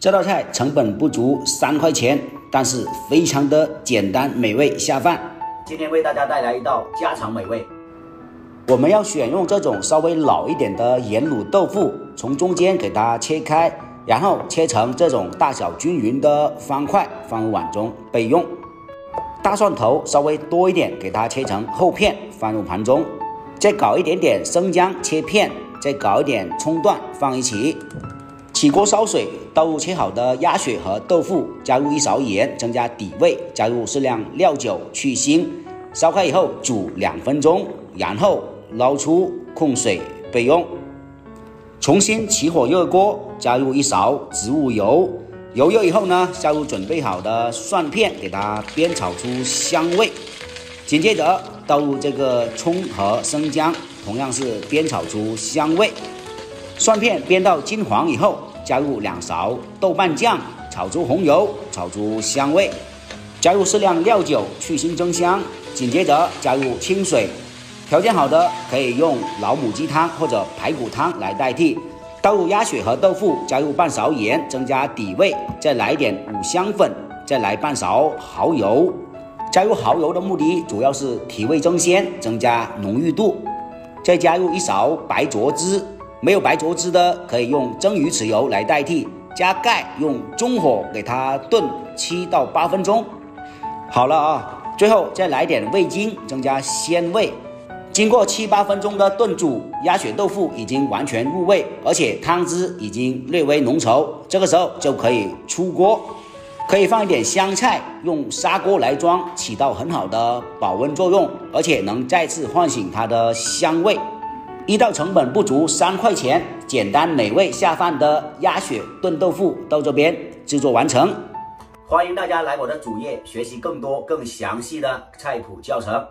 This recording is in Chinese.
这道菜成本不足三块钱，但是非常的简单美味下饭。今天为大家带来一道家常美味。我们要选用这种稍微老一点的盐卤豆腐，从中间给它切开，然后切成这种大小均匀的方块，放入碗中备用。大蒜头稍微多一点，给它切成厚片，放入盘中。再搞一点点生姜切片，再搞一点葱段放一起。起锅烧水，倒入切好的鸭血和豆腐，加入一勺盐，增加底味，加入适量料酒去腥，烧开以后煮两分钟，然后捞出控水备用。重新起火热锅，加入一勺植物油，油热以后呢，加入准备好的蒜片，给它煸炒出香味。紧接着倒入这个葱和生姜，同样是煸炒出香味。蒜片煸到金黄以后。加入两勺豆瓣酱，炒出红油，炒出香味。加入适量料酒去腥增香。紧接着加入清水，条件好的可以用老母鸡汤或者排骨汤来代替。倒入鸭血和豆腐，加入半勺盐，增加底味。再来点五香粉，再来半勺蚝油。加入蚝油的目的主要是提味增鲜，增加浓郁度。再加入一勺白灼汁。没有白灼汁的，可以用蒸鱼豉油来代替。加盖，用中火给它炖七到八分钟。好了啊，最后再来点味精，增加鲜味。经过七八分钟的炖煮，鸭血豆腐已经完全入味，而且汤汁已经略微浓稠。这个时候就可以出锅，可以放一点香菜，用砂锅来装，起到很好的保温作用，而且能再次唤醒它的香味。一道成本不足三块钱、简单美味下饭的鸭血炖豆腐到这边制作完成，欢迎大家来我的主页学习更多更详细的菜谱教程。